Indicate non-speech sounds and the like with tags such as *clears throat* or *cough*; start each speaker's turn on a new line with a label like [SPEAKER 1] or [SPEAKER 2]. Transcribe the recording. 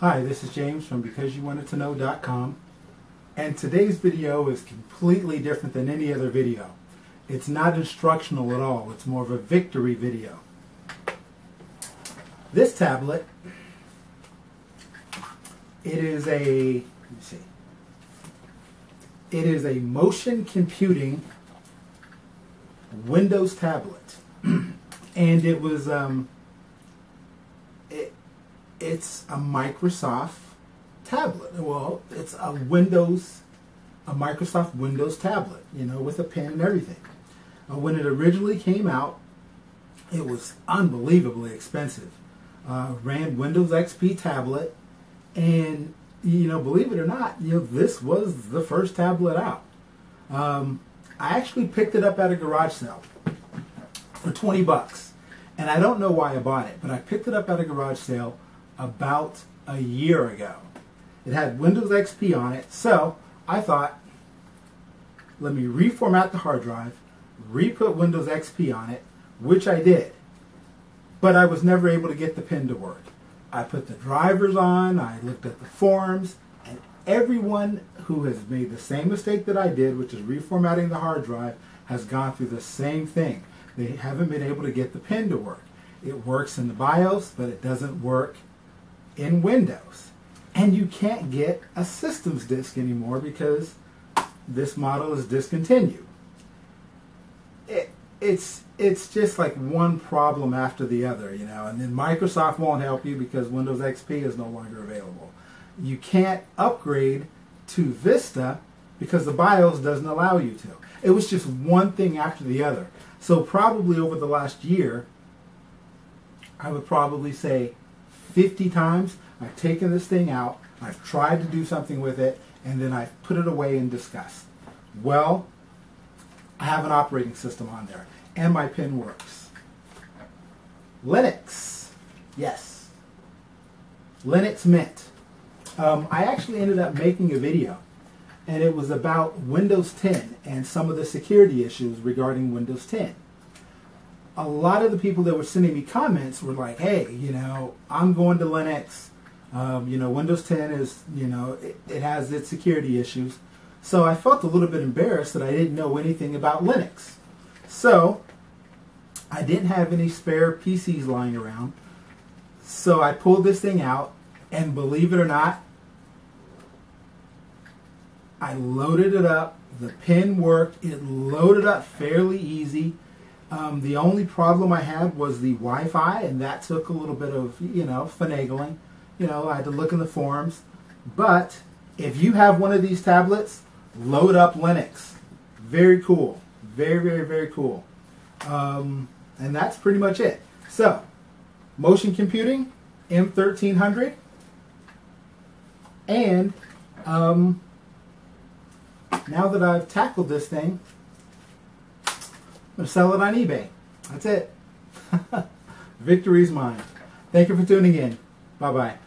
[SPEAKER 1] Hi, this is James from BecauseYouWantedToKnow.com and today's video is completely different than any other video. It's not instructional at all, it's more of a victory video. This tablet, it is a, let me see, it is a motion computing Windows tablet. *clears throat* and it was, um, it's a Microsoft tablet. Well, it's a Windows, a Microsoft Windows tablet, you know, with a pen and everything. Uh, when it originally came out, it was unbelievably expensive. Uh, ran Windows XP tablet, and you know, believe it or not, you know, this was the first tablet out. Um, I actually picked it up at a garage sale for 20 bucks. And I don't know why I bought it, but I picked it up at a garage sale about a year ago. It had Windows XP on it, so I thought, let me reformat the hard drive, re-put Windows XP on it, which I did. But I was never able to get the pin to work. I put the drivers on, I looked at the forums, and everyone who has made the same mistake that I did, which is reformatting the hard drive, has gone through the same thing. They haven't been able to get the pin to work. It works in the BIOS, but it doesn't work in Windows. And you can't get a systems disk anymore because this model is discontinued. It, it's it's just like one problem after the other, you know. And then Microsoft won't help you because Windows XP is no longer available. You can't upgrade to Vista because the BIOS doesn't allow you to. It was just one thing after the other. So probably over the last year, I would probably say 50 times I've taken this thing out, I've tried to do something with it, and then I've put it away in disgust. Well, I have an operating system on there, and my pen works. Linux, yes. Linux Mint. Um, I actually ended up making a video, and it was about Windows 10 and some of the security issues regarding Windows 10. A lot of the people that were sending me comments were like, hey, you know, I'm going to Linux. Um, you know, Windows 10 is, you know, it, it has its security issues. So I felt a little bit embarrassed that I didn't know anything about Linux. So I didn't have any spare PCs lying around. So I pulled this thing out, and believe it or not, I loaded it up. The pen worked. It loaded up fairly easy. Um, the only problem I had was the Wi-Fi, and that took a little bit of, you know, finagling. You know, I had to look in the forums. But if you have one of these tablets, load up Linux. Very cool. Very, very, very cool. Um, and that's pretty much it. So, motion computing, M1300, and um, now that I've tackled this thing, to sell it on eBay. That's it. *laughs* Victory's mine. Thank you for tuning in. Bye-bye.